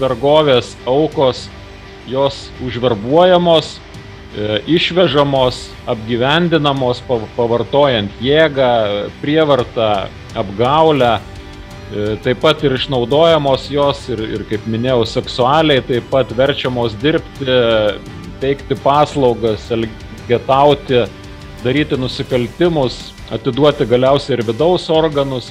vergovės aukos, jos užverbuojamos, e, išvežamos, apgyvendinamos, pavartojant jėgą, prievartą, apgaulę, e, taip pat ir išnaudojamos jos ir, ir kaip minėjau, seksualiai, taip pat verčiamos dirbti, teikti paslaugas, elgetauti, daryti nusikaltimus, atiduoti galiausiai ir vidaus organus.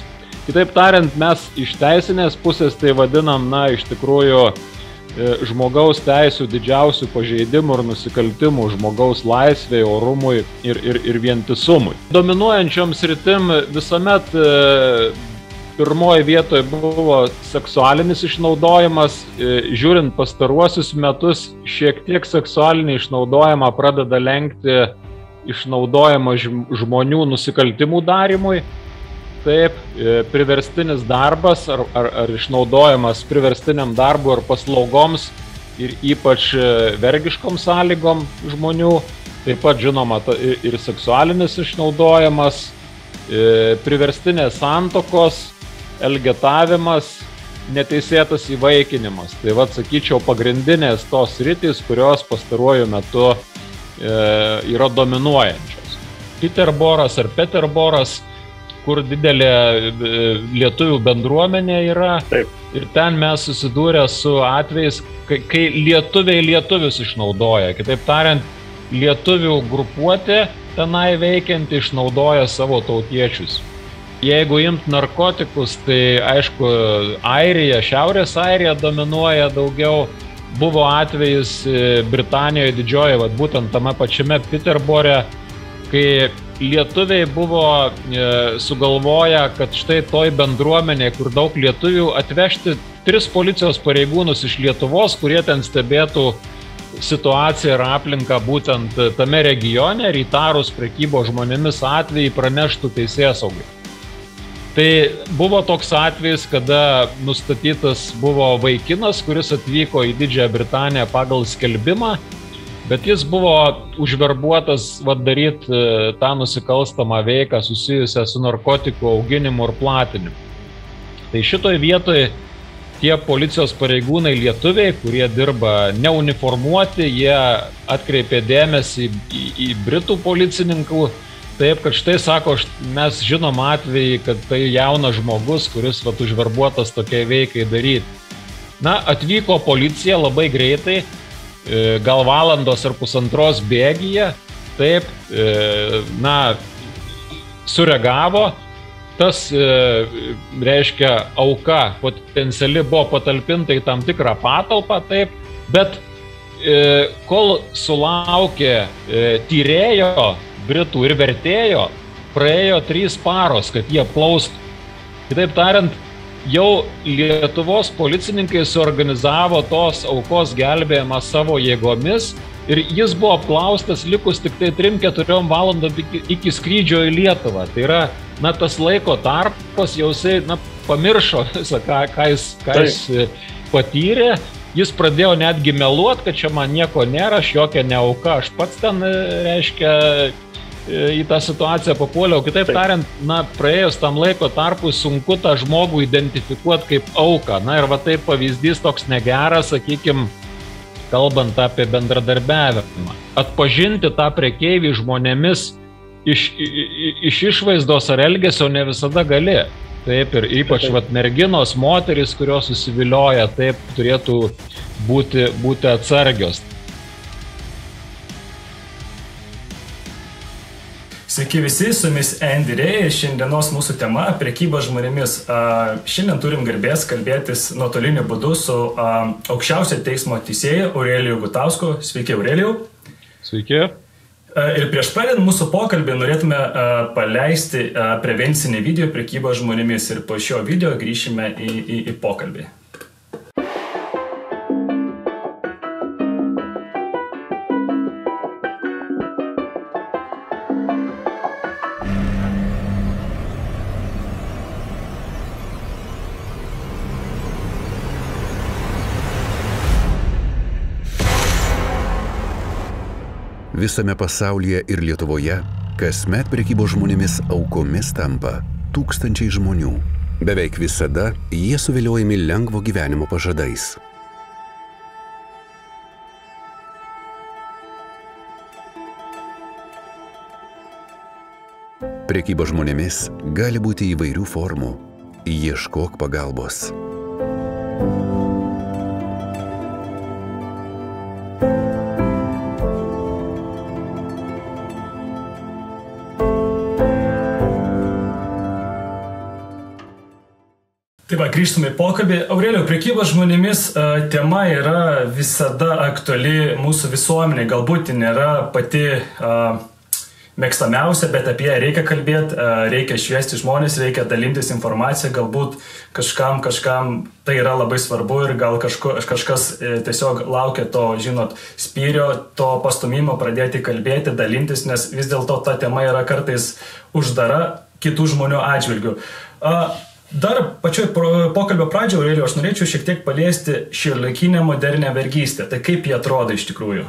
Kitaip tariant, mes iš teisinės pusės tai vadinam, na, iš tikrųjų, e, žmogaus teisų didžiausių pažeidimų ir nusikaltimų žmogaus laisvėje, orumui ir, ir, ir vientisumui. Dominuojančiom sritim visuomet e, pirmoji vietoje buvo seksualinis išnaudojimas, e, žiūrint pastaruosius metus, šiek tiek seksualinį išnaudojimą pradeda lenkti išnaudojama žmonių nusikaltimų darimui. Taip, e, priverstinis darbas ar, ar, ar išnaudojimas priverstiniam darbui ar paslaugoms ir ypač e, vergiškom sąlygom žmonių. Taip pat žinoma ir seksualinis išnaudojimas, e, priverstinės santokos, elgetavimas, neteisėtas įvaikinimas. Tai vad sakyčiau pagrindinės tos rytis, kurios pastaruoju metu E, yra dominuojančios. Peterboras ar Peterboras, kur didelė e, lietuvių bendruomenė yra. Taip. Ir ten mes susidūrę su atvejais, kai, lietuviai lietuvius išnaudoja. Kitaip tariant, lietuvių grupuotė tenai veikianti išnaudoja savo tautiečius. Jeigu imt narkotikus, tai aišku, Airija, Šiaurės Airija dominuoja daugiau, buvo atvejis e, Britanijoje didžioje, vat, būtent tame pačiame Peterbore, kai lietuviai buvo e, sugalvoję, kad štai toj bendruomenė, kur daug lietuvių, atvežti tris policijos pareigūnus iš Lietuvos, kurie ten stebėtų situaciją ir aplinką būtent tame regione ir įtarus prekybo žmonėmis atvejį praneštų teisėjas saugai. Tai buvo toks atvejis, kada nustatytas buvo vaikinas, kuris atvyko į Didžiąją Britaniją pagal skelbimą, bet jis buvo užverbuotas daryti e, tą nusikalstamą veiką susijusią su narkotikų auginimu ir platinimu. Tai šitoj vietoje tie policijos pareigūnai lietuviai, kurie dirba neuniformuoti, jie atkreipė dėmesį į, į, į britų policininkų Taip, kad štai sako, mes žinom atvejį, kad tai jaunas žmogus, kuris vat užverbuotas tokiai veikai daryti. Na, atvyko policija labai greitai, gal valandos ar pusantros bėgyje, taip, e, na, sureagavo, tas, e, reiškia, auka potenciali buvo patalpinta į tam tikrą patalpą, taip, bet kol sulaukė tyrėjo, britų ir vertėjo, praėjo trys paros, kad jie plaustų. Kitaip tariant, jau Lietuvos policininkai suorganizavo tos aukos gelbėjimą savo jėgomis ir jis buvo apklaustas likus tik tai 3-4 valandom iki, iki skrydžio į Lietuvą. Tai yra, na, tas laiko tarpas jau jisai, na, pamiršo visą, ką, ką jis, ką jis e, patyrė. Jis pradėjo netgi meluoti, kad čia man nieko nėra, aš jokia neauka, aš pats ten, e, reiškia, į tą situaciją papuoliau. Kitaip Taip. tariant, na, praėjus tam laiko tarpui sunku tą žmogų identifikuoti kaip auką. Na ir va taip pavyzdys toks negeras, sakykime, kalbant apie bendradarbiavimą. Atpažinti tą prekeivį žmonėmis iš, iš išvaizdos ar elgesio ne visada gali. Taip ir ypač taip. Vat, merginos, moteris, kurios susivilioja, taip turėtų būti, būti atsargios. Sveiki visi, su jumis Andy Ray ir šiandienos mūsų tema - prekyba žmonėmis. Šiandien turim garbės kalbėtis nuotoliniu būdu su aukščiausio teismo teisėju Aureliju Gutausku. Sveiki, Aurelijau. Sveiki. Ir prieš pradedant mūsų pokalbį norėtume paleisti prevencinį video prekybą žmonėmis ir po šio video grįšime į, į, į pokalbį. Visame pasaulyje ir Lietuvoje kasmet prekybo žmonėmis aukomis tampa tūkstančiai žmonių. Beveik visada jie suviliojami lengvo gyvenimo pažadais. Prekyba žmonėmis gali būti įvairių formų. Ieškok pagalbos. Thank you. Grįžtume į pokalbį. Aurelio, priekyba žmonėmis e, tema yra visada aktuali mūsų visuomenė. Galbūt nėra pati uh, mėgstamiausia, bet apie ją reikia kalbėti, uh, reikia šviesti žmonės, reikia dalintis informaciją, galbūt kažkam, kažkam tai yra labai svarbu ir gal kažko, kažkas tiesiog laukia to, žinot, spyrio, to pastumimo pradėti kalbėti, dalintis, nes vis dėlto ta tema yra kartais uždara kitų žmonių atžvilgių. Dar pačioj pokalbio pradžioje, Aurelio, aš norėčiau šiek tiek paliesti šiuolaikinę modernę vergystę. Tai kaip jie atrodo iš tikrųjų?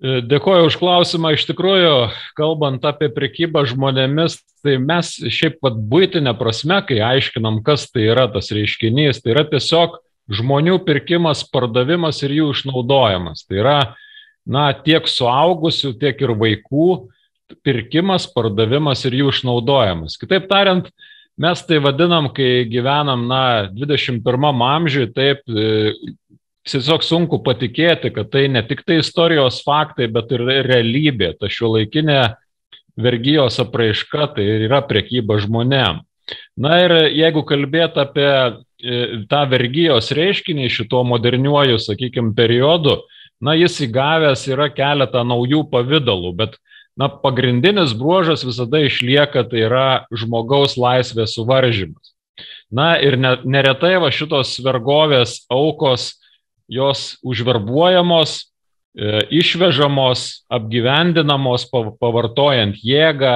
E, dėkoju už klausimą. Iš tikrųjų, kalbant apie prekybą žmonėmis, tai mes šiaip pat būtinę prasme, kai aiškinam, kas tai yra tas reiškinys, tai yra tiesiog žmonių pirkimas, pardavimas ir jų išnaudojimas. Tai yra, na, tiek suaugusių, tiek ir vaikų pirkimas, pardavimas ir jų išnaudojimas. Kitaip tariant, Mes tai vadinam, kai gyvenam, na, 21 amžiui, taip, e, tiesiog sunku patikėti, kad tai ne tik tai istorijos faktai, bet ir realybė, ta šiuolaikinė vergyjos apraiška, tai yra priekyba žmonėm. Na ir jeigu kalbėt apie e, tą vergyjos reiškinį šituo moderniuoju, sakykime, periodu, na, jis įgavęs yra keletą naujų pavydalų, bet na, pagrindinis bruožas visada išlieka, tai yra žmogaus laisvės suvaržymas. Na ir ne, neretai va šitos vergovės aukos, jos užverbuojamos, e, išvežamos, apgyvendinamos, pavartojant jėgą,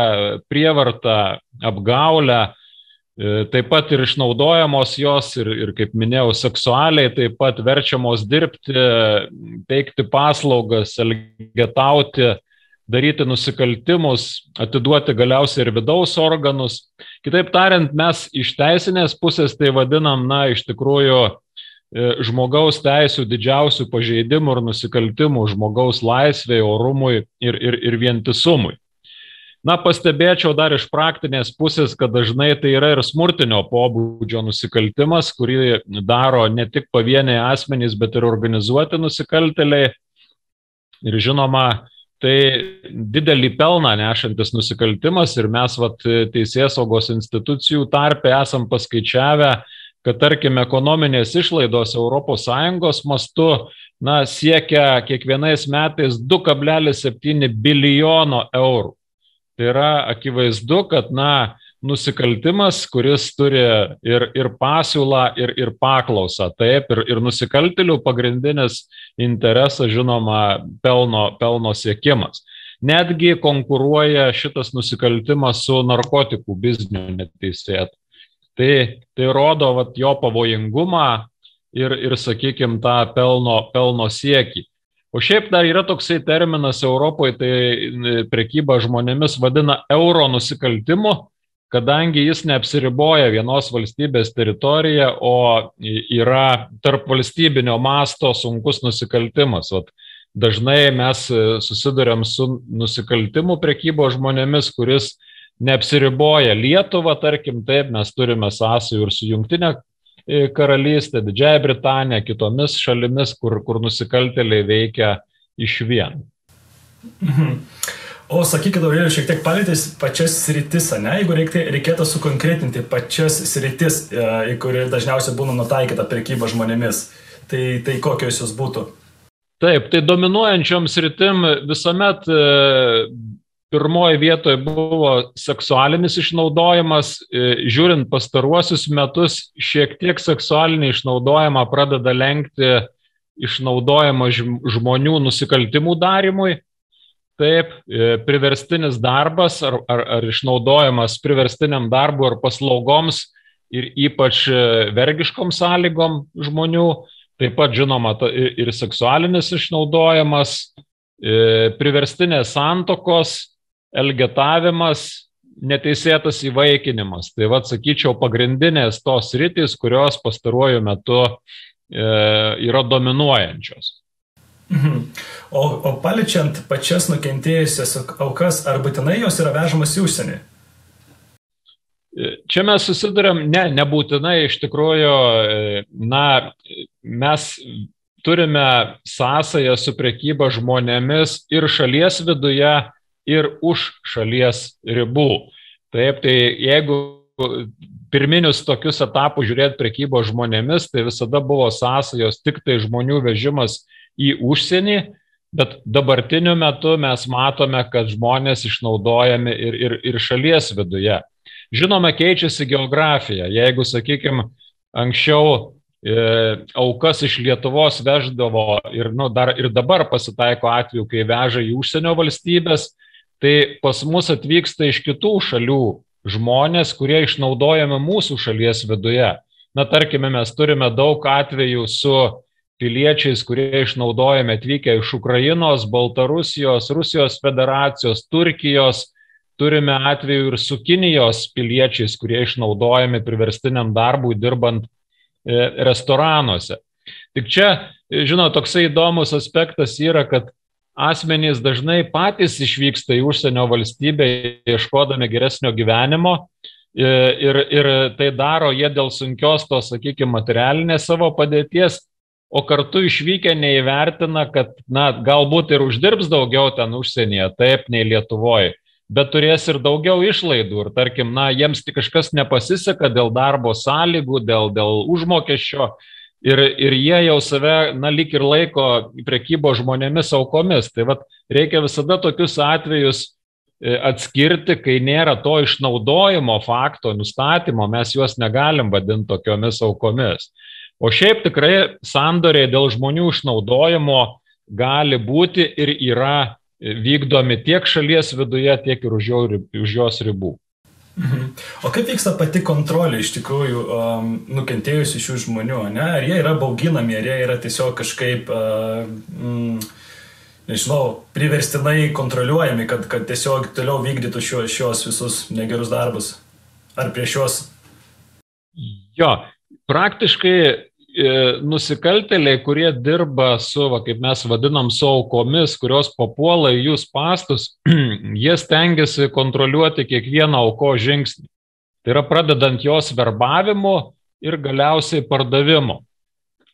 prievartą, apgaulę, e, taip pat ir išnaudojamos jos ir, ir, kaip minėjau, seksualiai, taip pat verčiamos dirbti, teikti paslaugas, elgetauti, daryti nusikaltimus, atiduoti galiausiai ir vidaus organus. Kitaip tariant, mes iš teisinės pusės tai vadinam, na, iš tikrųjų, e, žmogaus teisų didžiausių pažeidimų ir nusikaltimų žmogaus laisvėje, orumui ir, ir, ir vientisumui. Na, pastebėčiau dar iš praktinės pusės, kad dažnai tai yra ir smurtinio pobūdžio nusikaltimas, kurį daro ne tik pavieniai asmenys, bet ir organizuoti nusikalteliai. Ir žinoma, tai didelį pelną nešantis nusikaltimas ir mes vat, teisės saugos institucijų tarpe esam paskaičiavę, kad tarkim ekonominės išlaidos ES mastu na, siekia kiekvienais metais 2,7 bilijono eurų. Tai yra akivaizdu, kad na, nusikaltimas, kuris turi ir, ir pasiūlą, ir, ir paklausą. Taip, ir, ir nusikaltelių pagrindinis interesas, žinoma, pelno, pelno siekimas. Netgi konkuruoja šitas nusikaltimas su narkotikų bizniu neteisėtų. Tai, tai rodo vat, jo pavojingumą ir, ir sakykime, tą pelno, pelno siekį. O šiaip dar yra toksai terminas Europoje, tai prekyba žmonėmis vadina euro nusikaltimu, kadangi jis neapsiriboja vienos valstybės teritorija, o yra tarp valstybinio masto sunkus nusikaltimas. Vat dažnai mes e, susidurėm su nusikaltimu prekybo žmonėmis, kuris neapsiriboja Lietuva, tarkim, taip, mes turime sąsajų ir su jungtinė e, karalystė, Didžiaja Britanija, kitomis šalimis, kur, kur nusikaltėliai veikia iš vien. O sakykit, Aurelio, šiek tiek palėtės pačias sritis, ne? Jeigu reikti, reikėtų sukonkretinti pačias sritis, e, į kurį dažniausiai būna nutaikyta prekyba žmonėmis, tai, tai kokios jos būtų? Taip, tai dominuojančiom sritim visuomet e, pirmoji vietoje buvo seksualinis išnaudojimas. E, žiūrint pastaruosius metus, šiek tiek seksualinį išnaudojimą pradeda lenkti išnaudojama žmonių nusikaltimų darimui. Taip, e, priverstinis darbas ar, ar, ar išnaudojimas priverstiniam darbui ar paslaugoms ir ypač e, vergiškom sąlygom žmonių, taip pat žinoma ir, seksualinis išnaudojimas, e, priverstinės santokos, elgetavimas, neteisėtas įvaikinimas. Tai vad sakyčiau pagrindinės tos rytis, kurios pastaruoju metu yra dominuojančios. Mhm. O, o paliečiant pačias nukentėjusias aukas, ar būtinai jos yra vežamas į užsienį? Čia mes susidurėm, ne, nebūtinai iš tikrųjų, na, mes turime sąsąją su prekyba žmonėmis ir šalies viduje, ir už šalies ribų. Taip, tai jeigu pirminius tokius etapus žiūrėti prekybo žmonėmis, tai visada buvo sąsajos tik tai žmonių vežimas į užsienį, bet dabartiniu metu mes matome, kad žmonės išnaudojami ir, ir, ir šalies viduje. Žinoma, keičiasi geografija. Jeigu, sakykime, anksčiau e, aukas iš Lietuvos veždavo ir, nu, dar, ir dabar pasitaiko atveju, kai veža į užsienio valstybės, tai pas mus atvyksta iš kitų šalių žmonės, kurie išnaudojami mūsų šalies viduje. Na, tarkime, mes turime daug atvejų su piliečiais, kurie išnaudojami atvykę iš Ukrainos, Baltarusijos, Rusijos federacijos, Turkijos. Turime atvejų ir su Kinijos piliečiais, kurie išnaudojami priverstiniam darbui dirbant e, restoranuose. Tik čia, žinot, toksai įdomus aspektas yra, kad asmenys dažnai patys išvyksta į užsienio valstybę ieškodami geresnio gyvenimo e, ir, ir tai daro jie dėl sunkios tos, sakykime, materialinės savo padėties o kartu išvykę neįvertina, kad, na, galbūt ir uždirbs daugiau ten užsienyje, taip, nei Lietuvoje, bet turės ir daugiau išlaidų ir, tarkim, na, jiems tik kažkas nepasiseka dėl darbo sąlygų, dėl, dėl užmokesčio ir, ir jie jau save, na, lik ir laiko prekybo žmonėmis aukomis. Tai vad reikia visada tokius atvejus e, atskirti, kai nėra to išnaudojimo fakto, nustatymo, mes juos negalim vadinti tokiomis aukomis. O šiaip tikrai sandoriai dėl žmonių išnaudojimo gali būti ir yra vykdomi tiek šalies viduje, tiek ir už, jo, už jos ribų. Mhm. O kaip vyksta pati kontrolė iš tikrųjų um, nukentėjusių šių žmonių, ne? Ar jie yra bauginami, ar jie yra tiesiog kažkaip, uh, mm, nežinau, priverstinai kontroliuojami, kad, kad tiesiog toliau vykdytų šios, šios visus negerus darbus? Ar prieš juos? Jo, praktiškai E, nusikaltėliai, kurie dirba su, va, kaip mes vadinam, su aukomis, kurios papuola į jūs pastus, jie stengiasi kontroliuoti kiekvieną auko žingsnį. Tai yra pradedant jos verbavimu ir galiausiai pardavimu.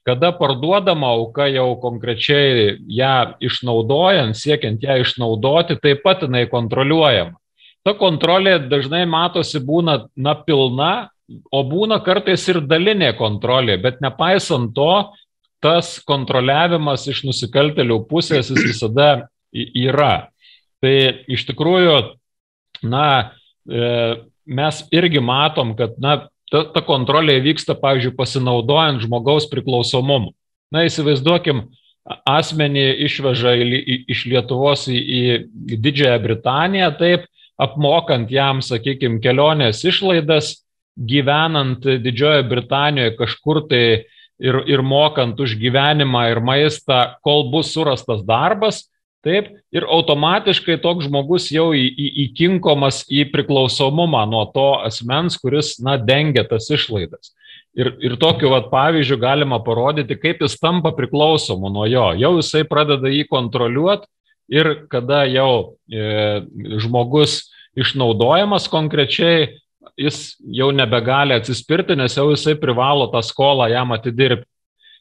Kada parduodama auka jau konkrečiai ją išnaudojant, siekiant ją išnaudoti, taip pat jinai kontroliuojama. Ta kontrolė dažnai matosi būna na pilna, o būna kartais ir dalinė kontrolė, bet nepaisant to, tas kontroliavimas iš nusikaltelių pusės jis visada yra. Tai iš tikrųjų, na, e, mes irgi matom, kad, na, ta, ta kontrolė vyksta, pavyzdžiui, pasinaudojant žmogaus priklausomumu. Na, įsivaizduokim, asmenį išveža iš Lietuvos į, į Didžiąją Britaniją, taip, apmokant jam, sakykime, kelionės išlaidas, gyvenant Didžiojoje Britanijoje kažkur tai ir, ir mokant už gyvenimą ir maistą, kol bus surastas darbas, taip, ir automatiškai toks žmogus jau į, į, įkinkomas į priklausomumą nuo to asmens, kuris, na, dengia tas išlaidas. Ir, ir tokiu vat, pavyzdžiu galima parodyti, kaip jis tampa priklausomu nuo jo. Jau jisai pradeda jį kontroliuoti ir kada jau e, žmogus išnaudojamas konkrečiai, jis jau nebegali atsispirti, nes jau jisai privalo tą skolą jam atidirbti.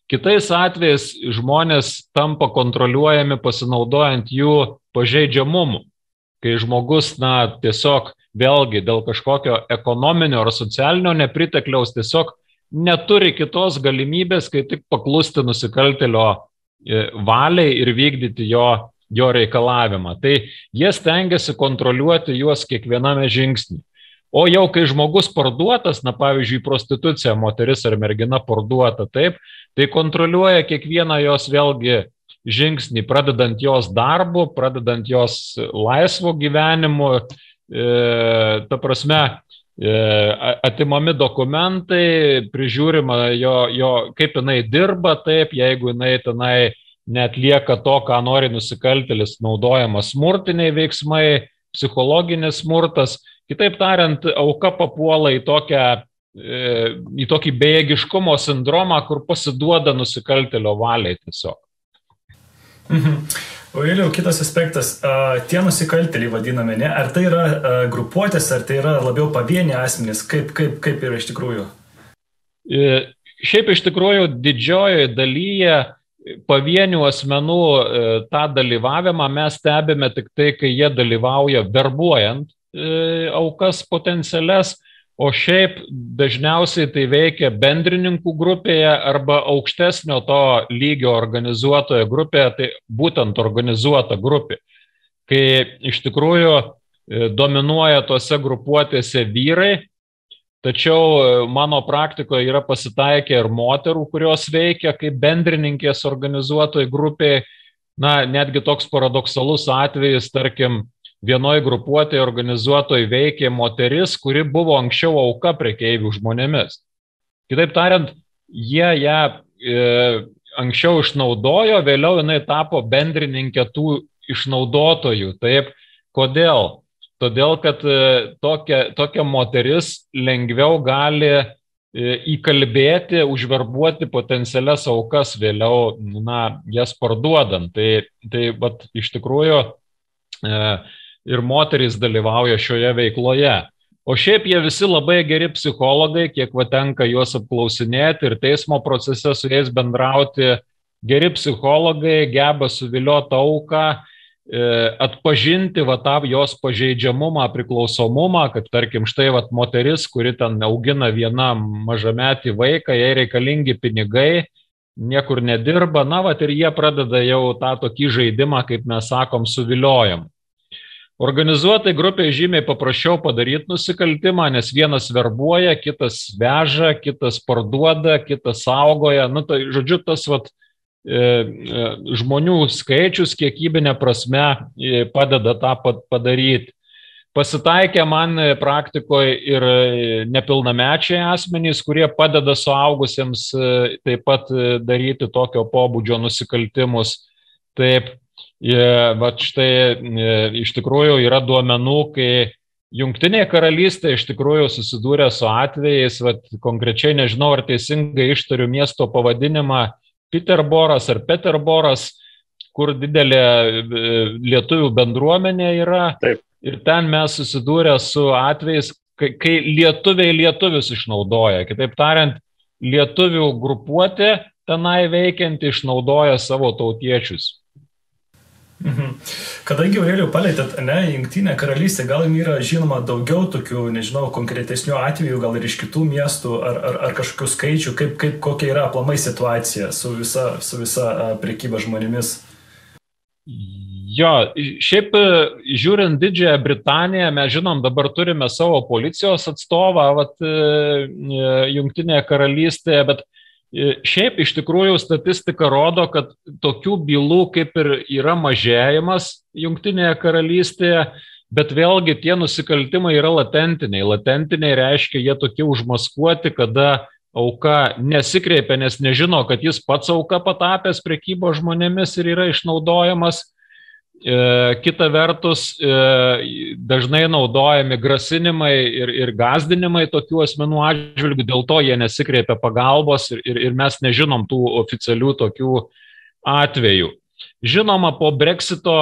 Kitais atvejais žmonės tampa kontroliuojami pasinaudojant jų pažeidžiamumu, kai žmogus, na, tiesiog vėlgi dėl kažkokio ekonominio ar socialinio nepritekliaus tiesiog neturi kitos galimybės, kai tik paklusti nusikaltelio e, valiai ir vykdyti jo, jo reikalavimą. Tai jie stengiasi kontroliuoti juos kiekviename žingsnį. O jau kai žmogus parduotas, na pavyzdžiui, prostitucija, moteris ar mergina parduota, taip, tai kontroliuoja kiekvieną jos vėlgi žingsnį, pradedant jos darbu, pradedant jos laisvo gyvenimu, e, ta prasme, e, atimami dokumentai, prižiūrima jo, jo, kaip jinai dirba, taip, jeigu jinai tenai netlieka to, ką nori nusikaltelis, naudojamas smurtiniai veiksmai, psichologinis smurtas Kitaip tariant, auka papuola į, tokią, e, į tokį bejėgiškumo sindromą, kur pasiduoda nusikaltelio valiai tiesiog. Mhm. O vėliau kitas aspektas, tie nusikaltėliai vadinami, ne? ar tai yra grupuotės, ar tai yra labiau pavieni asmenys, kaip, kaip, kaip yra iš tikrųjų? E, šiaip iš tikrųjų didžiojoje dalyje pavienių asmenų e, tą dalyvavimą mes stebime tik tai, kai jie dalyvauja verbuojant aukas potencialias, O šiaip dažniausiai tai veikia bendrininkų grupėje arba aukštesnio to lygio organizuotoje grupėje, tai būtent organizuota grupė. Kai iš tikrųjų e, dominuoja tose grupuotėse vyrai, tačiau e, mano praktikoje yra pasitaikę ir moterų, kurios veikia kaip bendrininkės organizuotoje grupėje. Na, netgi toks paradoksalus atvejis, tarkim, vienoje grupuotėje organizuotoje veikė moteris, kuri buvo anksčiau auka prekeivių žmonėmis. Kitaip tariant, jie ją e, anksčiau išnaudojo, vėliau jinai tapo bendrininkė tų išnaudotojų. Taip, kodėl? Todėl, kad e, tokia, tokia moteris lengviau gali e, įkalbėti, užverbuoti potencialias aukas vėliau, na, jas parduodant. Tai, tai bet iš tikrųjų e, ir moterys dalyvauja šioje veikloje. O šiaip jie visi labai geri psichologai, kiek va tenka juos apklausinėti ir teismo procese su jais bendrauti, geri psichologai geba suvilioti auką, e, atpažinti va tą jos pažeidžiamumą, priklausomumą, kad tarkim štai va moteris, kuri ten augina vieną mažametį vaiką, jai reikalingi pinigai, niekur nedirba, na va ir jie pradeda jau tą tokį žaidimą, kaip mes sakom, suviliojam. Organizuotai grupiai žymiai paprasčiau padaryti nusikaltimą, nes vienas verbuoja, kitas veža, kitas parduoda, kitas saugoja. Nu, tai, žodžiu, tas vat, e, e, žmonių skaičius kiekybinė prasme e, padeda tą padaryti. Pasitaikė man praktikoje ir nepilnamečiai asmenys, kurie padeda suaugusiems taip pat daryti tokio pobūdžio nusikaltimus. Taip, Vat štai e, iš tikrųjų yra duomenų, kai Jungtinė karalystė iš tikrųjų susidūrė su atvejais, vat, konkrečiai nežinau, ar teisingai ištariu miesto pavadinimą Peterboras ar Peterboras, kur didelė e, lietuvių bendruomenė yra. Taip. Ir ten mes susidūrė su atvejais, kai, kai lietuviai lietuvius išnaudoja. Kitaip tariant, lietuvių grupuotė tenai veikianti išnaudoja savo tautiečius. Mhm. Kadangi Aurelijų palėtėt, ne, Junktinė karalystė, gal jums yra žinoma daugiau tokių, nežinau, konkretesnių atvejų, gal ir iš kitų miestų, ar, ar, ar kažkokių skaičių, kaip, kaip, kokia yra aplamai situacija su visa, su visa priekyba žmonėmis? Jo, šiaip žiūrint Didžiąją Britaniją, mes žinom, dabar turime savo policijos atstovą, vat, e, e, Junktinėje karalystėje, bet uh, Šiaip iš tikrųjų statistika rodo, kad tokių bylų kaip ir yra mažėjimas Junktinėje karalystėje, bet vėlgi tie nusikaltimai yra latentiniai. Latentiniai reiškia, jie tokie užmaskuoti, kada auka nesikreipia, nes nežino, kad jis pats auka patapęs prekybo žmonėmis ir yra išnaudojamas E, kita vertus, e, dažnai naudojami grasinimai ir, ir gazdinimai tokių asmenų atžvilgių, dėl to jie nesikreipia pagalbos ir, ir, ir mes nežinom tų oficialių tokių atvejų. Žinoma, po breksito,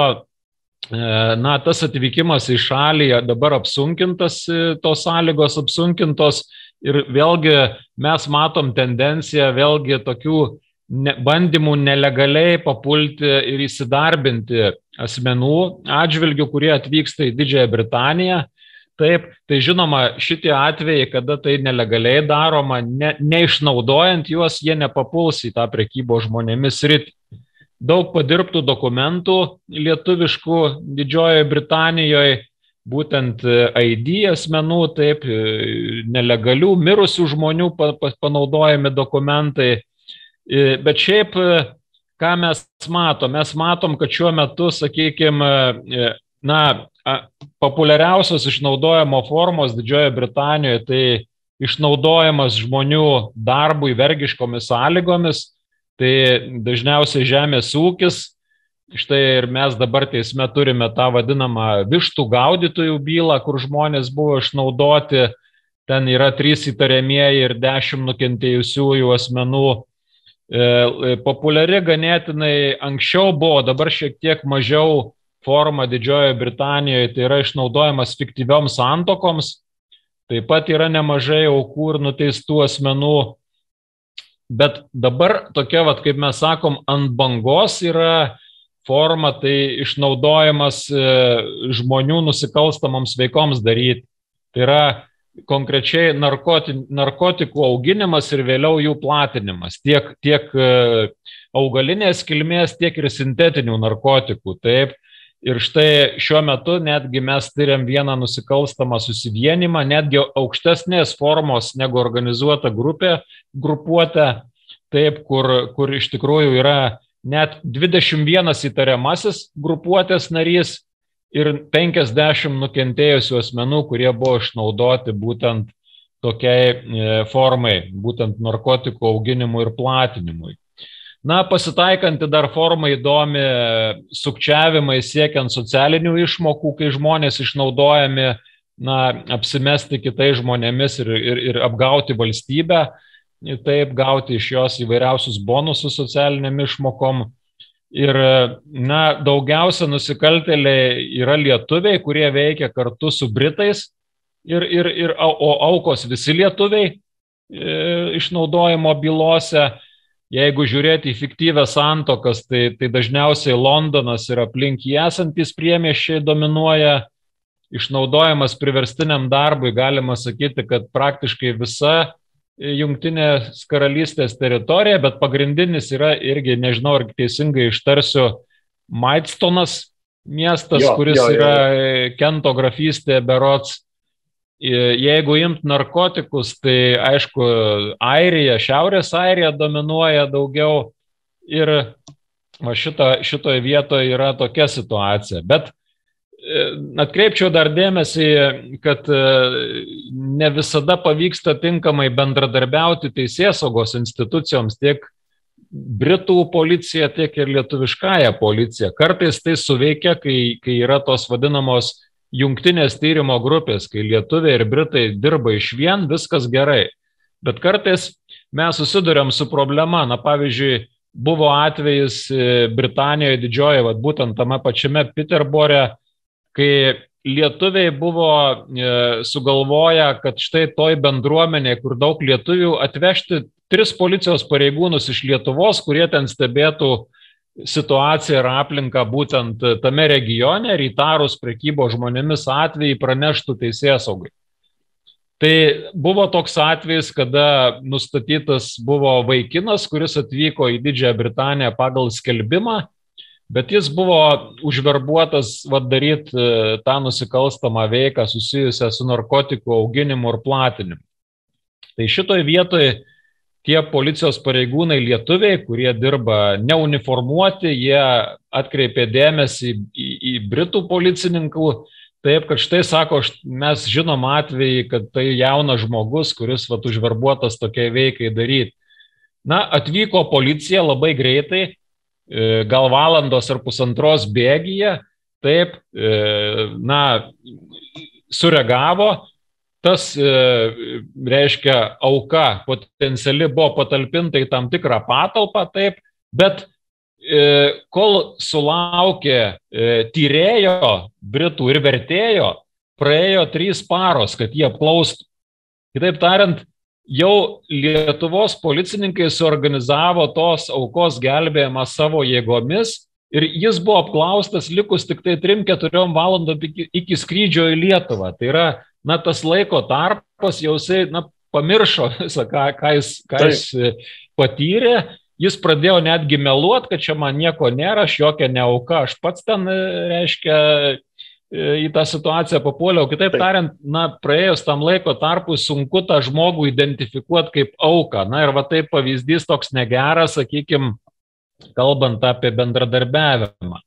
e, na, tas atvykimas į šalį dabar apsunkintas, tos sąlygos apsunkintos ir vėlgi mes matom tendenciją vėlgi tokių ne, bandymų nelegaliai papulti ir įsidarbinti asmenų atžvilgių, kurie atvyksta į Didžiąją Britaniją. Taip, tai žinoma, šitie atvejai, kada tai nelegaliai daroma, ne, neišnaudojant juos, jie nepapuls į tą prekybo žmonėmis rytį. Daug padirbtų dokumentų lietuviškų Didžiojoje Britanijoje, būtent ID asmenų, taip, nelegalių, mirusių žmonių panaudojami dokumentai, E, bet šiaip, e, ką mes matom? Mes matom, kad šiuo metu, sakykime, na, populiariausios išnaudojimo formos Didžiojoje Britanijoje tai išnaudojimas žmonių darbui vergiškomis sąlygomis, tai dažniausiai žemės ūkis. Štai ir mes dabar teisme turime tą vadinamą vištų gaudytojų bylą, kur žmonės buvo išnaudoti. Ten yra trys įtariamieji ir dešimt nukentėjusiųjų asmenų populiari ganėtinai anksčiau buvo, dabar šiek tiek mažiau forma Didžiojoje Britanijoje, tai yra išnaudojamas fiktyvioms santokoms. Taip pat yra nemažai aukų ir nuteistų asmenų. Bet dabar tokia, vat, kaip mes sakom, ant bangos yra forma, tai išnaudojamas žmonių nusikalstamoms veikoms daryti. Tai yra konkrečiai narkoti, narkotikų auginimas ir vėliau jų platinimas. Tiek, tiek e, augalinės kilmės, tiek ir sintetinių narkotikų. Taip. Ir štai šiuo metu netgi mes tyriam vieną nusikalstamą susivienimą, netgi aukštesnės formos negu organizuota grupė, grupuotė, taip, kur, kur iš tikrųjų yra net 21 įtariamasis grupuotės narys ir 50 nukentėjusių asmenų, kurie buvo išnaudoti būtent tokiai e, formai, būtent narkotikų auginimui ir platinimui. Na, pasitaikanti dar forma įdomi sukčiavimai siekiant socialinių išmokų, kai žmonės išnaudojami, na, apsimesti kitais žmonėmis ir, ir, ir apgauti valstybę, taip gauti iš jos įvairiausius bonusus socialiniam išmokom. Ir, na, daugiausia nusikaltėliai yra lietuviai, kurie veikia kartu su Britais, ir, ir, ir, o aukos visi lietuviai e, išnaudojimo bylose. Jeigu žiūrėti į fiktyvę santokas, tai, tai dažniausiai Londonas ir aplink jį esantis priemiešiai dominuoja. Išnaudojamas priverstiniam darbui, galima sakyti, kad praktiškai visa Jungtinės karalystės teritorija, bet pagrindinis yra irgi, nežinau, ar teisingai ištarsiu, Maidstonas miestas, jo, kuris jo, jo. yra Kento grafystė berots. Jeigu imt narkotikus, tai aišku, Airija, Šiaurės Airija dominuoja daugiau ir va šito, šitoje vietoje yra tokia situacija. Bet Atkreipčiau dar dėmesį, kad e, ne visada pavyksta tinkamai bendradarbiauti teisės saugos institucijoms tiek Britų policija, tiek ir lietuviškąją policiją. Kartais tai suveikia, kai, kai yra tos vadinamos jungtinės tyrimo grupės, kai lietuviai ir britai dirba iš vien, viskas gerai. Bet kartais mes susidurėm su problema, na pavyzdžiui, buvo atvejis e, Britanijoje didžioje, vad būtent tame pačiame Peterbore, kai lietuviai buvo e, sugalvoję, kad štai toj bendruomenė, kur daug lietuvių, atvežti tris policijos pareigūnus iš Lietuvos, kurie ten stebėtų situaciją ir aplinką būtent tame regione ir įtarus prekybo žmonėmis atvejai praneštų teisės saugai. Tai buvo toks atvejis, kada nustatytas buvo vaikinas, kuris atvyko į Didžiąją Britaniją pagal skelbimą Bet jis buvo užverbuotas daryti e, tą nusikalstamą veiką susijusią su narkotikų auginimu ir platinimu. Tai šitoje vietoje tie policijos pareigūnai lietuviai, kurie dirba neuniformuoti, jie atkreipė dėmesį į, į Britų policininkų, taip, kad štai sako, mes žinom atvejį, kad tai jaunas žmogus, kuris vat užverbuotas tokiai veikai daryti. Na, atvyko policija labai greitai, gal valandos ar pusantros bėgyje, taip, e, na, sureagavo, tas, e, reiškia, auka potenciali buvo patalpinta į tam tikrą patalpą, taip, bet kol sulaukė tyrėjo, britų ir vertėjo, praėjo trys paros, kad jie apklaustų. Kitaip tariant, jau Lietuvos policininkai suorganizavo tos aukos gelbėjimą savo jėgomis ir jis buvo apklaustas likus tik tai 3-4 valandom iki, iki skrydžio į Lietuvą. Tai yra, na, tas laiko tarpas jau jisai, na, pamiršo visą, ką, ką jis, ką jis patyrė. Jis pradėjo netgi meluoti, kad čia man nieko nėra, aš jokia neauka, aš pats ten, reiškia, į tą situaciją papuoliau. Kitaip Taip. tariant, na, praėjus tam laiko tarpui sunku tą žmogų identifikuoti kaip auką. Na ir va taip pavyzdys toks negeras, sakykime, kalbant apie bendradarbiavimą.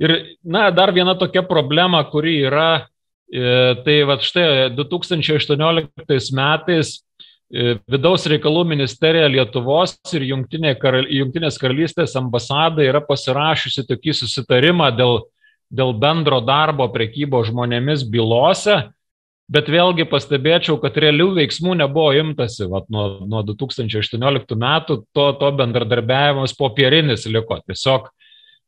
Ir, na, dar viena tokia problema, kuri yra, e, tai va štai 2018 metais e, Vidaus reikalų ministerija Lietuvos ir Jungtinė karal, Jungtinės karalystės ambasada yra pasirašiusi tokį susitarimą dėl dėl bendro darbo prekybo žmonėmis bylose. bet vėlgi pastebėčiau, kad realių veiksmų nebuvo imtasi. Vat, nuo, nuo 2018 metų to, to bendradarbiavimas popierinis liko. Tiesiog,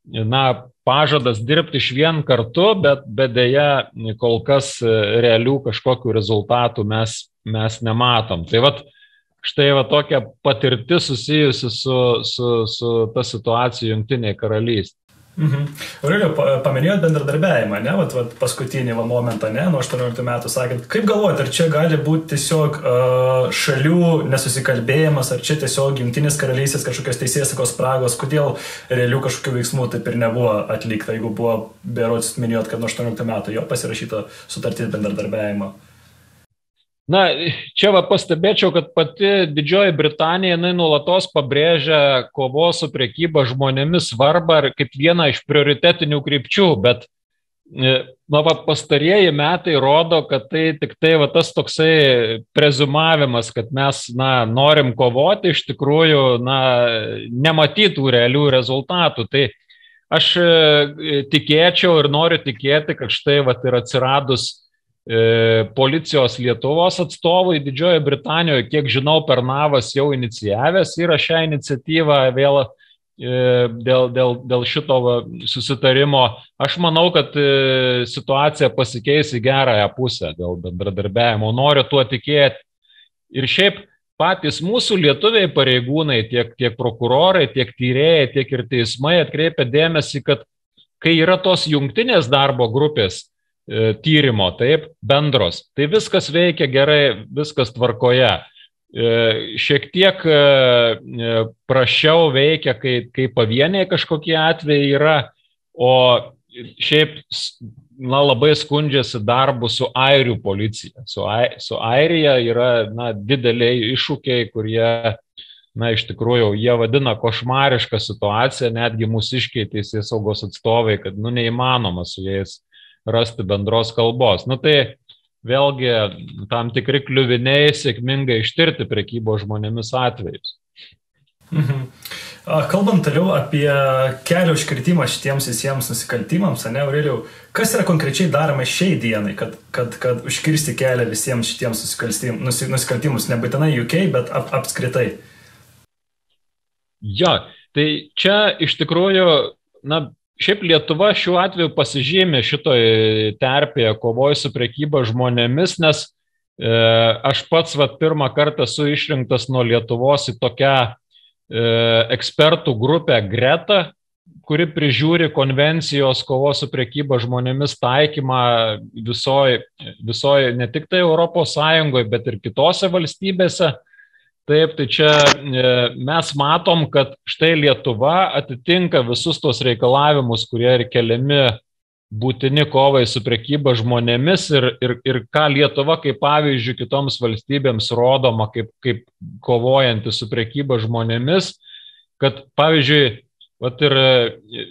na, pažadas dirbti iš vien kartu, bet, bet dėja kol kas realių kažkokių rezultatų mes, mes nematom. Tai vat, štai va tokia patirtis susijusi su, su, su ta situacija Junktinėje karalystėje. Mhm. Aurelio, paminėjot bendradarbiavimą, ne, vat, vat, paskutinį va, momentą, ne, nuo 18 metų sakėt, kaip galvojate, ar čia gali būti tiesiog uh, šalių nesusikalbėjimas, ar čia tiesiog gimtinės karalystės kažkokios teisės sakos spragos, kodėl realių kažkokių veiksmų taip ir nebuvo atlikta, jeigu buvo, berots minėjot, kad nuo 18 metų jo pasirašyta sutartis bendradarbiavimo. Na, čia va pastebėčiau, kad pati Didžioji Britanija, jinai nuolatos pabrėžia kovos su priekyba žmonėmis svarbą kaip vieną iš prioritetinių krypčių, bet e, na, va, pastarieji metai rodo, kad tai tik tai va, tas toksai prezumavimas, kad mes na, norim kovoti, iš tikrųjų na, nematytų realių rezultatų. Tai aš e, tikėčiau ir noriu tikėti, kad štai va, ir atsiradus policijos Lietuvos atstovai Didžiojoje Britanijoje, kiek žinau, Pernavas jau inicijavęs yra šią iniciatyvą vėl e, dėl, dėl, dėl šito susitarimo. Aš manau, kad e, situacija pasikeis į gerąją pusę dėl bendradarbiavimo. Noriu tuo tikėti. Ir šiaip patys mūsų lietuviai pareigūnai, tiek, tiek prokurorai, tiek tyrėjai, tiek ir teismai atkreipia dėmesį, kad kai yra tos jungtinės darbo grupės, E, tyrimo, taip, bendros. Tai viskas veikia gerai, viskas tvarkoje. E, šiek tiek e, prašiau veikia, kai, kai pavieniai kažkokie atvejai yra, o šiaip na, labai skundžiasi darbu su airių policija. Su, su Airija yra na, dideliai iššūkiai, kurie, na, iš tikrųjų, jie vadina košmarišką situaciją, netgi mūsiškiai teisės saugos atstovai, kad, nu, neįmanoma su jais rasti bendros kalbos. Nu tai vėlgi tam tikri kliuviniai sėkmingai ištirti prekybo žmonėmis atvejus. Mhm. Kalbant toliau apie kelio iškritimą šitiems visiems nusikaltimams, ne, Aureliau, kas yra konkrečiai daroma šiai dienai, kad, kad, kad užkirsti kelią visiems šitiems nusikaltimus, nebūtinai UK, bet ap, apskritai? Jo, tai čia iš tikrųjų, na, Šiaip Lietuva šiuo atveju pasižymė šitoje terpėje kovoj su prekyba žmonėmis, nes e, aš pats vat, pirmą kartą esu išrinktas nuo Lietuvos į tokią e, ekspertų grupę Greta, kuri prižiūri konvencijos kovos su prekyba žmonėmis taikymą visoje, visoje ne tik tai Europos Sąjungoje, bet ir kitose valstybėse. Taip, tai čia e, mes matom, kad štai Lietuva atitinka visus tos reikalavimus, kurie ir keliami būtini kovai su prekyba žmonėmis ir, ir, ir ką Lietuva kaip pavyzdžiui kitoms valstybėms rodoma kaip, kaip kovojanti su prekyba žmonėmis, kad pavyzdžiui, vat ir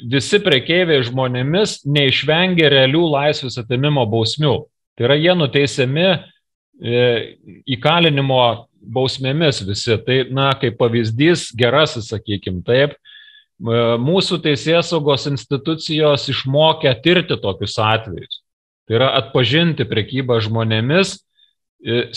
visi prekeiviai žmonėmis neišvengia realių laisvės atimimo bausmių. Tai yra jie nuteisiami e, įkalinimo bausmėmis visi. Tai, na, kaip pavyzdys, gerasis, sakykim, taip, mūsų teisės saugos institucijos išmokė tirti tokius atvejus. Tai yra atpažinti prekybą žmonėmis,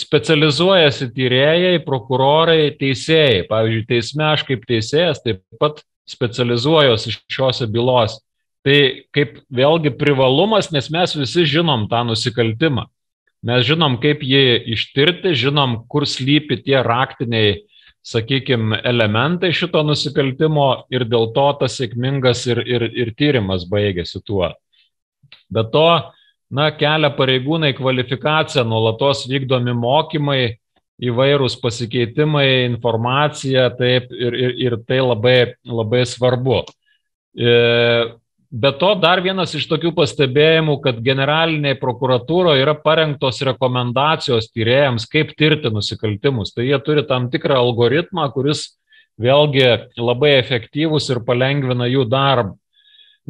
specializuojasi tyrėjai, prokurorai, teisėjai. Pavyzdžiui, teisme aš kaip teisėjas taip pat specializuojuosi šiuose bylose. Tai kaip vėlgi privalumas, nes mes visi žinom tą nusikaltimą. Mes žinom, kaip jį ištirti, žinom, kur slypi tie raktiniai, sakykime, elementai šito nusikaltimo ir dėl to tas sėkmingas ir, ir, ir tyrimas baigėsi tuo. Be to, na, kelia pareigūnai kvalifikaciją, nuolatos vykdomi mokymai, įvairūs pasikeitimai, informacija, taip, ir, ir, ir tai labai, labai svarbu. E, Be to, dar vienas iš tokių pastebėjimų, kad generaliniai prokuratūroje yra parengtos rekomendacijos tyrėjams, kaip tirti nusikaltimus. Tai jie turi tam tikrą algoritmą, kuris vėlgi labai efektyvus ir palengvina jų darbą.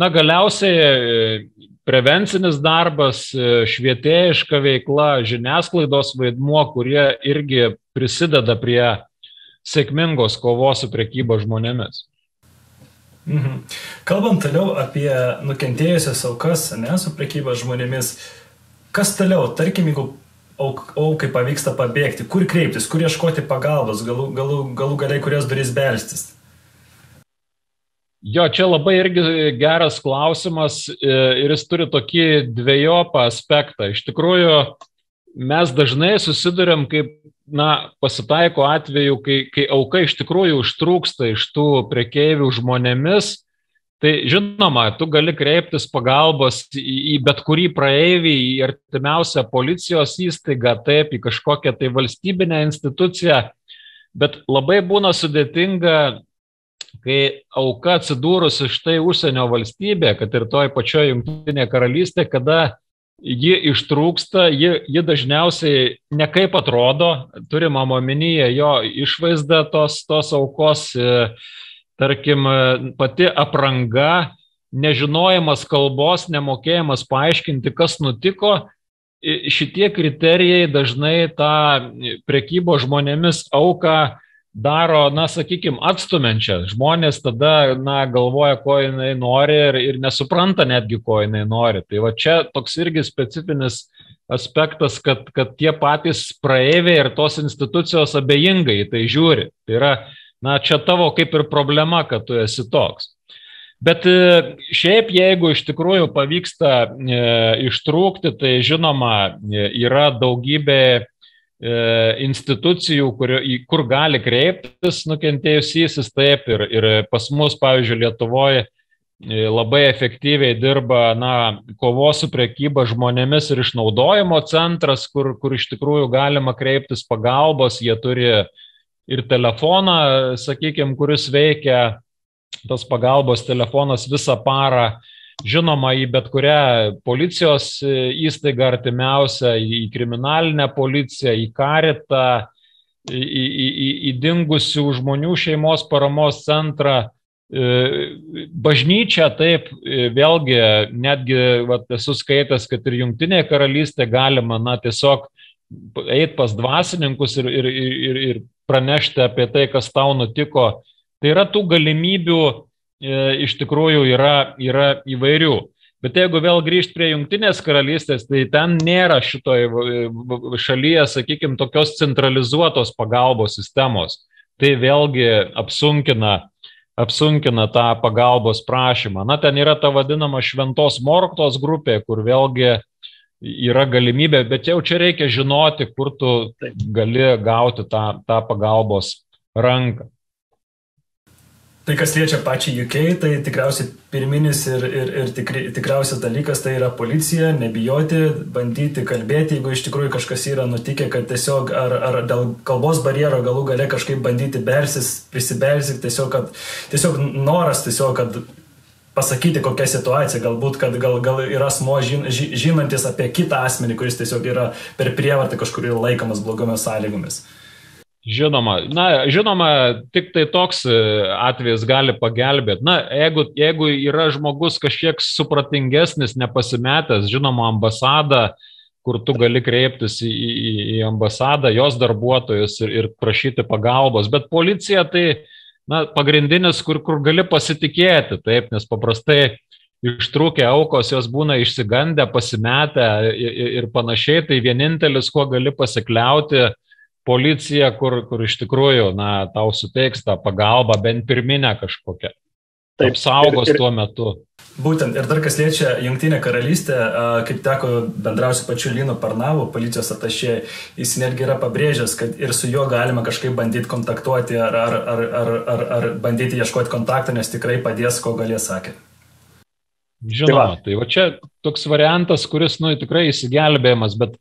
Na, galiausiai prevencinis darbas, švietėjiška veikla, žiniasklaidos vaidmuo, kurie irgi prisideda prie sėkmingos kovos su prekyba žmonėmis. Mhm. Kalbant toliau apie nukentėjusias aukas, ne, su prekyba žmonėmis, kas toliau, tarkim, jeigu aukai pavyksta pabėgti, kur kreiptis, kur ieškoti pagalbos, galų, galų, galų galiai kurios durys belstis? Jo, čia labai irgi geras klausimas e, ir jis turi tokį dviejopą aspektą. Iš tikrųjų, mes dažnai susidurėm, kaip, na, pasitaiko atveju, kai, kai auka iš tikrųjų užtrūksta iš tų prekeivių žmonėmis Tai žinoma, tu gali kreiptis pagalbos į, į bet kurį praeivį, į artimiausią policijos įstaigą, taip, į kažkokią tai valstybinę instituciją, bet labai būna sudėtinga, kai auka atsidūrusi štai užsienio valstybė, kad ir toj pačioje Junktinėje karalystėje, kada ji ištrūksta, ji, ji dažniausiai nekaip atrodo, turima omenyje jo išvaizda tos, tos aukos. E, tarkim, pati apranga, nežinojimas kalbos, nemokėjimas paaiškinti, kas nutiko, šitie kriterijai dažnai tą prekybo žmonėmis auką daro, na, sakykime, atstumiančią. Žmonės tada, na, galvoja, ko jinai nori ir, ir nesupranta netgi, ko jinai nori. Tai va čia toks irgi specifinis aspektas, kad, kad tie patys praeiviai ir tos institucijos abejingai tai žiūri. Tai yra, Na, čia tavo kaip ir problema, kad tu esi toks. Bet e, šiaip, jeigu iš tikrųjų pavyksta e, ištrūkti, tai žinoma, e, yra daugybė e, institucijų, kur, kur gali kreiptis nukentėjusysis taip ir, ir pas mus, pavyzdžiui, Lietuvoje labai efektyviai dirba na, kovos su priekyba žmonėmis ir išnaudojimo centras, kur, kur iš tikrųjų galima kreiptis pagalbos, jie turi ir telefoną, sakykime, kuris veikia, tas pagalbos telefonas visą parą, žinoma, į bet kurią policijos įstaigą artimiausią, į kriminalinę policiją, į karitą, į, į, į, į dingusių žmonių šeimos paramos centrą. E, bažnyčia taip, e, vėlgi, netgi vat, esu skaitęs, kad ir Junktinėje karalystėje galima, na, tiesiog eiti pas dvasininkus ir, ir, ir, ir pranešti apie tai, kas tau nutiko. Tai yra tų galimybių e, iš tikrųjų yra, yra įvairių. Bet jeigu vėl grįžti prie Junktinės karalystės, tai ten nėra šitoje šalyje, sakykime, tokios centralizuotos pagalbos sistemos. Tai vėlgi apsunkina, apsunkina tą pagalbos prašymą. Na, ten yra ta vadinama šventos morktos grupė, kur vėlgi yra galimybė, bet jau čia reikia žinoti, kur tu gali gauti tą, tą pagalbos ranką. Tai kas liečia pačią UK, tai tikriausiai pirminis ir, ir, ir tikri, tikriausias dalykas tai yra policija, nebijoti, bandyti kalbėti, jeigu iš tikrųjų kažkas yra nutikę, kad tiesiog ar, ar dėl kalbos barjero galų gale kažkaip bandyti bersis, prisibelsi, tiesiog, kad, tiesiog noras, tiesiog, kad pasakyti, kokia situacija, galbūt, kad gal, gal yra asmo žin, žinantis apie kitą asmenį, kuris tiesiog yra per prievartą kažkur laikomas blogomis sąlygomis. Žinoma, na, žinoma, tik tai toks e, atvejis gali pagelbėti. Na, jeigu, jeigu yra žmogus kažkiek supratingesnis, nepasimetęs, žinoma, ambasada, kur tu gali kreiptis į, į, į ambasadą, jos darbuotojus ir, ir prašyti pagalbos, bet policija tai, na, pagrindinis, kur, kur gali pasitikėti, taip, nes paprastai ištrūkę aukos jos būna išsigandę, pasimetę ir, ir panašiai, tai vienintelis, kuo gali pasikliauti, policija, kur, kur iš tikrųjų, na, tau suteiks tą pagalbą, bent pirminę kažkokią. Taip, apsaugos ir, ir, tuo metu. Būtent ir dar kas liečia Junktinę karalystę, kaip teko bendrauti pačiu Lino Parnavu, policijos atašė, jis netgi yra pabrėžęs, kad ir su juo galima kažkaip bandyti kontaktuoti ar, ar, ar, ar, ar, ar bandyti ieškoti kontaktą, nes tikrai padės, ko galės sakė. Žinoma, tai va. tai va čia toks variantas, kuris, nu, tikrai įsigelbėjimas, bet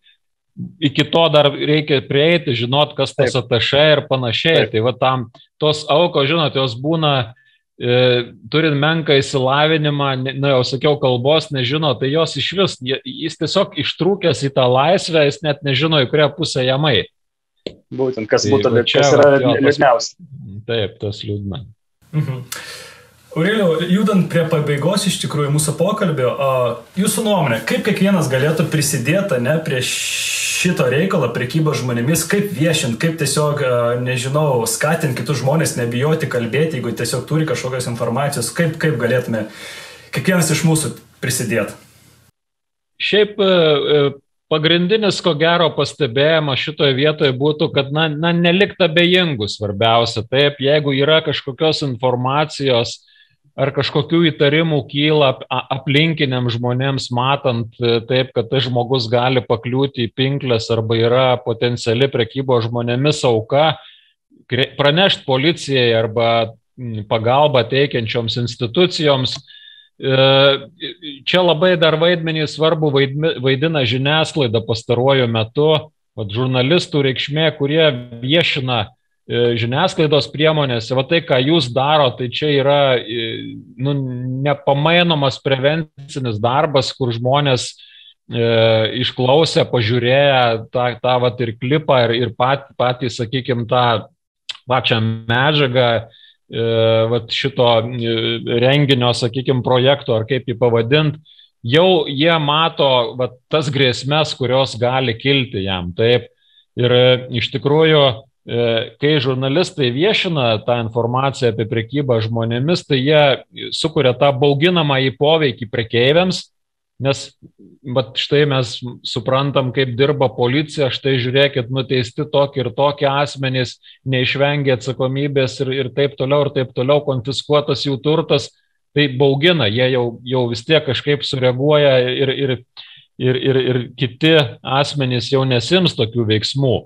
iki to dar reikia prieiti, žinot, kas tas atašė ir panašiai. Taip. Tai va tam tos aukos, žinot, jos būna E, turint menką įsilavinimą, na jau sakiau, kalbos nežino, tai jos iš vis, jis tiesiog ištrūkęs į tą laisvę, jis net nežino, į kurią pusę jam eiti. Būtent, kas tai, būtų, čia, kas yra liūdniausia. Taip, tas liūdna. Mhm. Aurelio, judant prie pabaigos iš tikrųjų mūsų pokalbio, jūsų nuomonė, kaip kiekvienas galėtų prisidėti ne, prie šito reikalo, prekybo žmonėmis, kaip viešint, kaip tiesiog, nežinau, skatinti kitus žmonės nebijoti kalbėti, jeigu tiesiog turi kažkokios informacijos, kaip, kaip galėtume kiekvienas iš mūsų prisidėti. Šiaip pagrindinis, ko gero, pastebėjimas šitoje vietoje būtų, kad, na, na nelikta bejingų svarbiausia. Taip, jeigu yra kažkokios informacijos ar kažkokių įtarimų kyla aplinkiniam žmonėms, matant e, taip, kad tas žmogus gali pakliūti į pinklės arba yra potenciali prekybo žmonėmis auka, pranešti policijai arba pagalbą teikiančioms institucijoms, E, čia labai dar vaidmenį svarbu vaidina žiniasklaida pastaruoju metu, žurnalistų reikšmė, kurie viešina žiniasklaidos priemonėse, va tai, ką jūs daro, tai čia yra e, nu, nepamainomas prevencinis darbas, kur žmonės e, išklausę, pažiūrėję tą, tą vat, ir klipą, ir, ir pat, patį, sakykime, tą pačią medžiagą, E, vat, šito e, renginio, sakykime, projekto, ar kaip jį pavadinti, jau jie mato vat, tas grėsmės, kurios gali kilti jam. Taip. Ir e, iš tikrųjų, kai žurnalistai viešina tą informaciją apie prekybą žmonėmis, tai jie sukuria tą bauginamą į poveikį prekeiviams, Nes bet štai mes suprantam, kaip dirba policija, štai žiūrėkit, nuteisti tokį ir tokį asmenys, neišvengia atsakomybės ir, ir taip toliau, ir taip toliau, konfiskuotas jų turtas, tai baugina, jie jau, jau vis tiek kažkaip sureaguoja ir, ir, ir, ir, ir kiti asmenys jau nesims tokių veiksmų.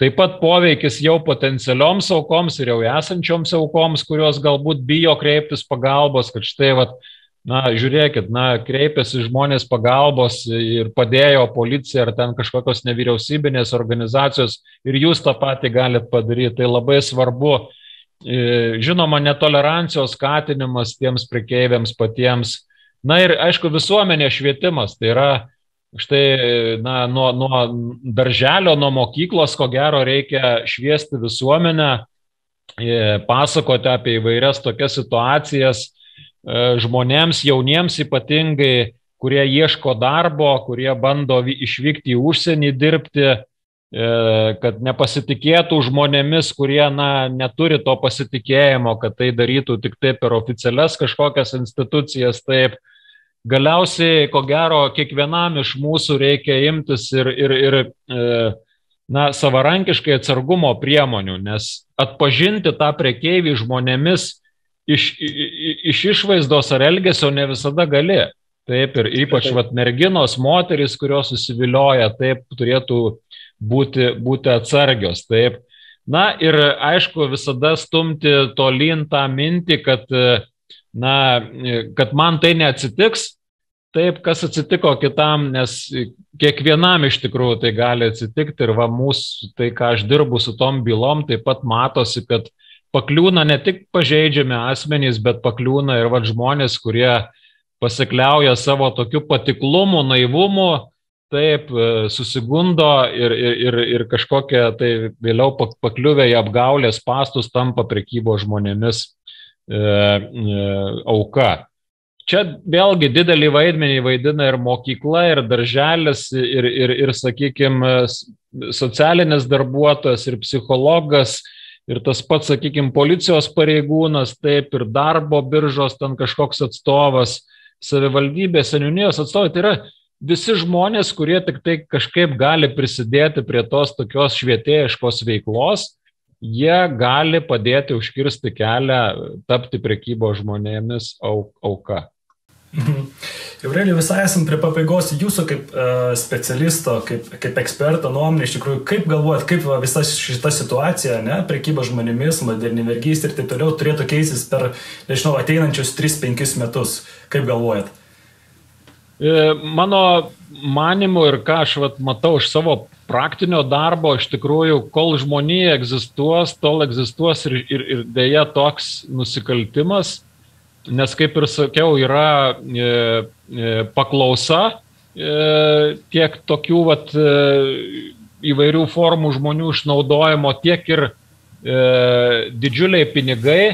Taip pat poveikis jau potencialioms aukoms ir jau esančioms aukoms, kurios galbūt bijo kreiptis pagalbos, kad štai, vat, na, žiūrėkit, na, kreipėsi žmonės pagalbos ir padėjo policija ar ten kažkokios nevyriausybinės organizacijos ir jūs tą patį galite padaryti. Tai labai svarbu. E, žinoma, netolerancijos skatinimas tiems prekeiviams patiems. Na ir aišku, visuomenė švietimas. Tai yra štai, na, nuo, nuo darželio, nuo mokyklos, ko gero, reikia šviesti visuomenę, e, pasakoti apie įvairias tokias situacijas E, žmonėms, jauniems ypatingai, kurie ieško darbo, kurie bando išvykti į užsienį dirbti, e, kad nepasitikėtų žmonėmis, kurie na, neturi to pasitikėjimo, kad tai darytų tik tai per oficialias kažkokias institucijas. Taip, galiausiai, ko gero, kiekvienam iš mūsų reikia imtis ir, ir, ir e, na, savarankiškai atsargumo priemonių, nes atpažinti tą prekeivį žmonėmis iš, iš išvaizdos ar elgesio ne visada gali. Taip, ir ypač vat, merginos, moteris, kurios susivilioja, taip turėtų būti, būti atsargios. Taip. Na ir aišku, visada stumti tolyn tą mintį, kad, na, kad man tai neatsitiks, taip, kas atsitiko kitam, nes kiekvienam iš tikrųjų tai gali atsitikti ir va mūsų, tai ką aš dirbu su tom bylom, taip pat matosi, kad pakliūna ne tik pažeidžiami asmenys, bet pakliūna ir va žmonės, kurie pasikliauja savo tokiu patiklumu, naivumu, taip e, susigundo ir, ir, ir kažkokia tai vėliau pakliuvę į apgaulės pastus tampa prekybo žmonėmis. e, e, auka. Čia vėlgi didelį vaidmenį vaidina ir mokykla, ir darželis, ir, ir, ir sakykime, socialinis darbuotojas, ir psichologas, ir tas pats, sakykime, policijos pareigūnas, taip ir darbo biržos ten kažkoks atstovas, savivaldybės, seniūnijos atstovai, tai yra visi žmonės, kurie tik tai kažkaip gali prisidėti prie tos tokios švietėjiškos veiklos, jie gali padėti užkirsti kelią tapti prekybo žmonėmis auka. Aurelija, visai esam prie pabaigos jūsų kaip uh, specialisto, kaip, kaip eksperto nuomonė, iš tikrųjų, kaip galvojat, kaip va, visa šita situacija, ne, prekyba žmonėmis, moderni vergystė ir taip toliau turėtų keistis per, nežinau, ateinančius 3-5 metus. Kaip galvojat? E, mano manimu ir ką aš vat, matau iš savo praktinio darbo, iš tikrųjų, kol žmonija egzistuos, tol egzistuos ir, ir, ir dėja toks nusikaltimas nes kaip ir sakiau, yra e, e, paklausa e, tiek tokių vat, įvairių formų žmonių išnaudojimo, tiek ir didžiuliai pinigai.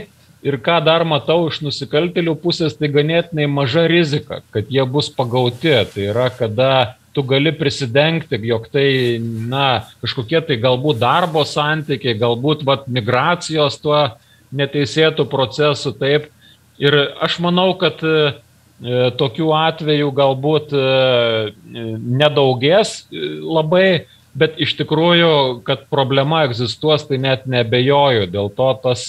Ir ką dar matau iš nusikaltelių pusės, tai ganėtinai maža rizika, kad jie bus pagauti. Tai yra, kada tu gali prisidengti, jog tai, na, kažkokie tai galbūt darbo santykiai, galbūt vat, migracijos tuo neteisėtų procesų, taip, Ir aš manau, kad e, tokių atvejų galbūt nedaugės labai, bet iš tikrųjų, kad problema egzistuos, tai net nebejoju. Dėl to tas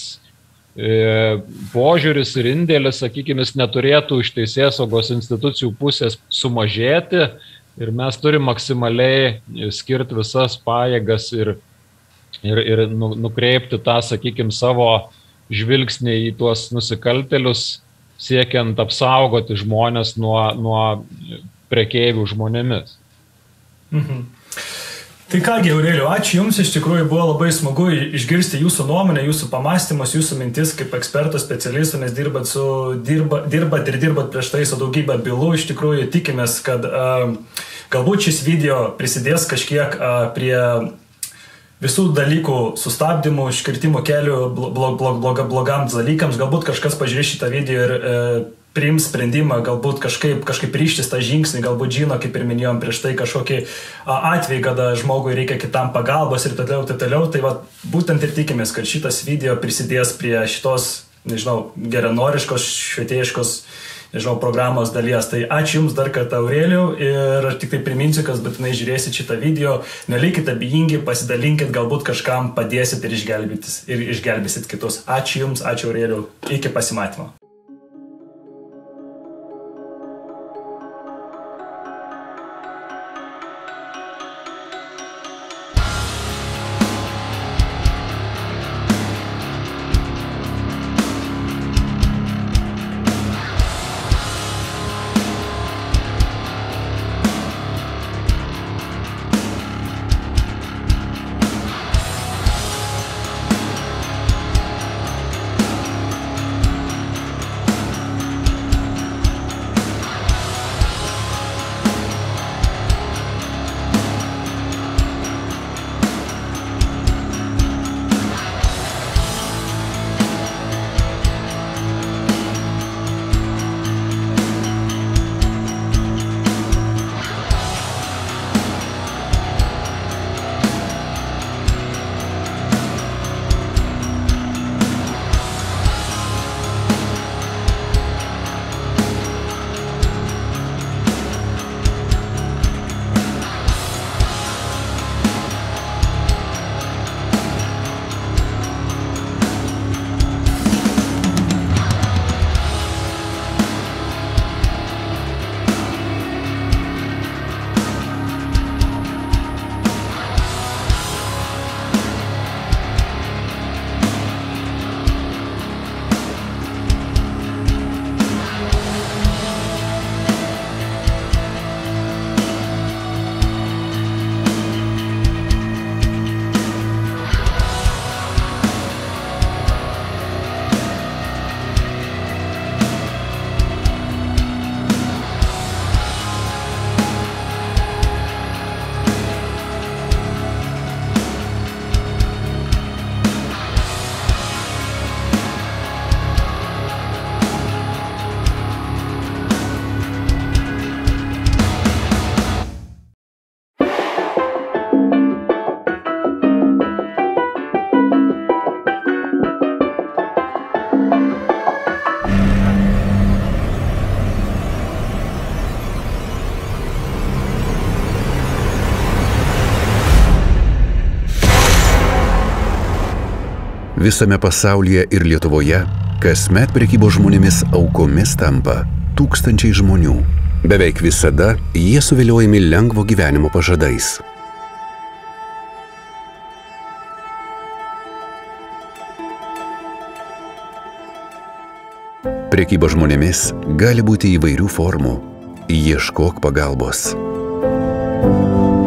požiūris ir indėlis, sakykime, neturėtų iš teisės saugos institucijų pusės sumažėti ir mes turim maksimaliai skirti visas pajėgas ir, ir, ir nu, nukreipti tą, sakykime, savo žvilgsnį į tuos nusikaltelius, siekiant apsaugoti žmonės nuo, nuo prekeivių žmonėmis. Mhm. Tai kągi, Aurelio, ačiū Jums, iš tikrųjų buvo labai smagu išgirsti Jūsų nuomonę, Jūsų pamastymus, Jūsų mintis kaip eksperto specialistų, nes dirbat, su, dirba, dirbat ir dirbat prieš tai su daugybė bylų, iš tikrųjų tikimės, kad uh, galbūt šis video prisidės kažkiek uh, prie visų dalykų sustabdymų, iškirtimų kelių blog, blog, blog, blogams dalykams. Galbūt kažkas pažiūrės šitą video ir e, priims sprendimą, galbūt kažkaip, kažkaip ryštis tą žingsnį, galbūt žino, kaip ir minėjom prieš tai, kažkokį atvejį, kada žmogui reikia kitam pagalbos ir toliau, tai toliau. Tai va, būtent ir tikimės, kad šitas video prisidės prie šitos, nežinau, geranoriškos, švietėjiškos nežinau, programos dalies. Tai ačiū Jums dar kartą, Aureliu, ir aš tik tai priminsiu, kas būtinai žiūrėsit šitą video, nelikite abejingi, pasidalinkit, galbūt kažkam padėsit ir, ir išgelbėsit kitus. Ačiū Jums, ačiū Aureliu, iki pasimatymo. Visame pasaulyje ir Lietuvoje kasmet prekybos žmonėmis aukomis tampa tūkstančiai žmonių. Beveik visada jie suviliojami lengvo gyvenimo pažadais. Prekyba žmonėmis gali būti įvairių formų. Ieškok pagalbos. thank you